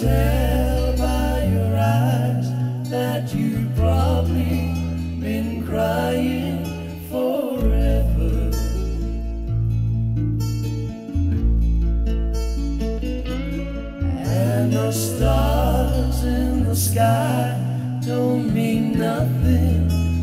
tell by your eyes that you've probably been crying forever. And the stars in the sky don't mean nothing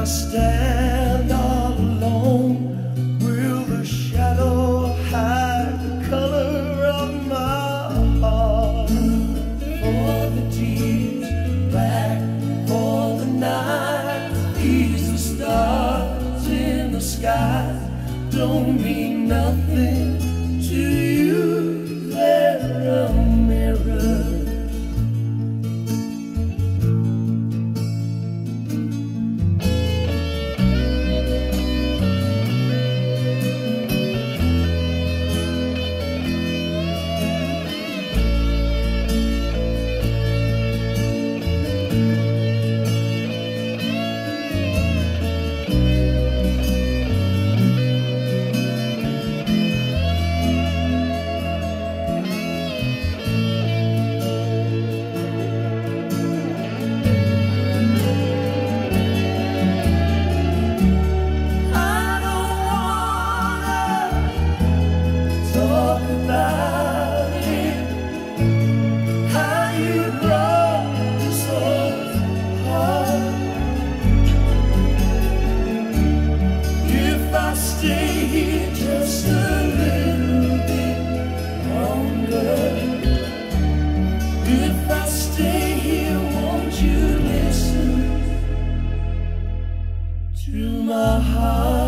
I stand all alone, will the shadow hide the color of my heart? For the tears, black for the night, these the stars in the sky don't mean nothing to you. They're to my heart.